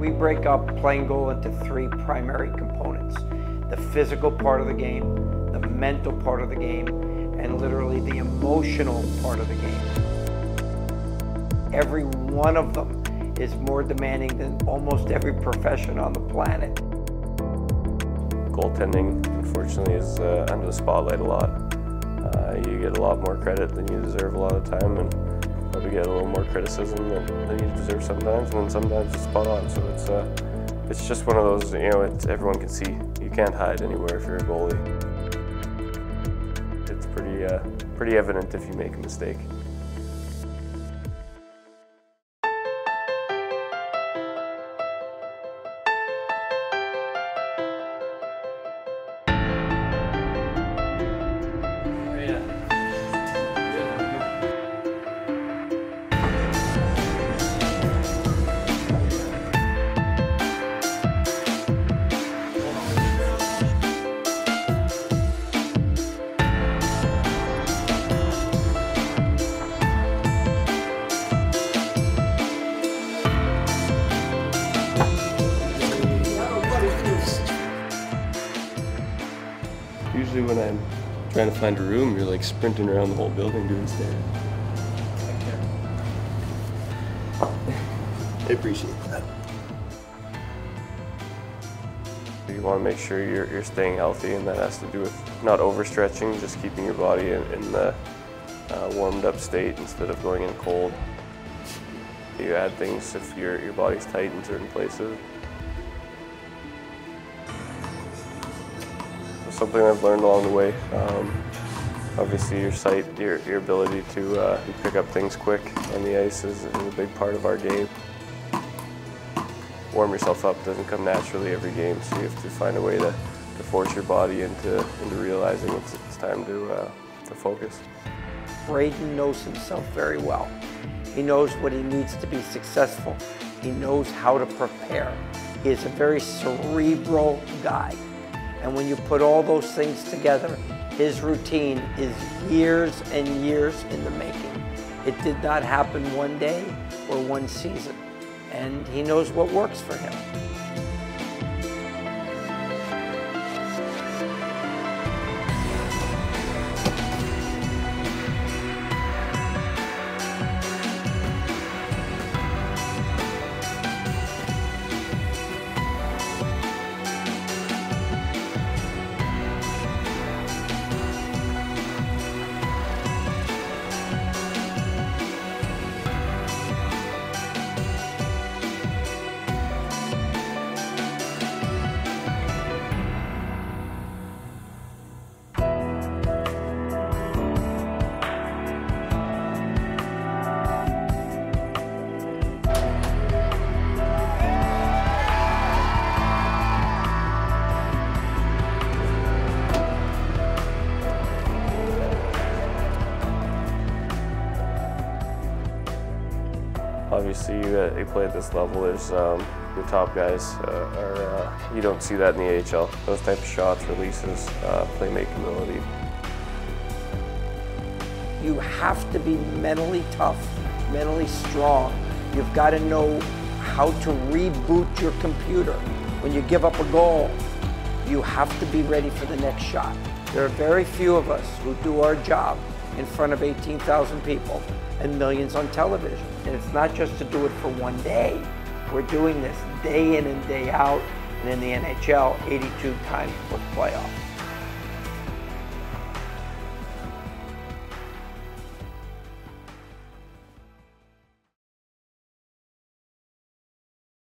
We break up playing goal into three primary components. The physical part of the game, the mental part of the game, and literally the emotional part of the game. Every one of them is more demanding than almost every profession on the planet. Goaltending, unfortunately, is uh, under the spotlight a lot. Uh, you get a lot more credit than you deserve a lot of time, and probably get a little more criticism than, than you deserve sometimes, and then sometimes it's spot on. So it's uh, it's just one of those, you know, it's, everyone can see. You can't hide anywhere if you're a goalie. It's pretty uh, pretty evident if you make a mistake. Usually when I'm trying to find a room, you're like sprinting around the whole building doing stairs. I appreciate that. You want to make sure you're, you're staying healthy, and that has to do with not overstretching, just keeping your body in, in the uh, warmed up state instead of going in cold. You add things if your, your body's tight in certain places. Something I've learned along the way. Um, obviously, your sight, your, your ability to uh, pick up things quick on the ice is, is, a big part of our game. Warm yourself up doesn't come naturally every game, so you have to find a way to, to force your body into, into realizing it's, it's time to, uh, to focus. Braden knows himself very well. He knows what he needs to be successful. He knows how to prepare. He is a very cerebral guy. And when you put all those things together, his routine is years and years in the making. It did not happen one day or one season. And he knows what works for him. Obviously you, uh, you play at this level, there's um, the top guys uh, are, uh, you don't see that in the AHL. Those type of shots, releases, uh, playmaking ability. You have to be mentally tough, mentally strong. You've got to know how to reboot your computer. When you give up a goal, you have to be ready for the next shot. There are very few of us who do our job in front of 18,000 people and millions on television. And it's not just to do it for one day. We're doing this day in and day out, and in the NHL, 82 times per playoff.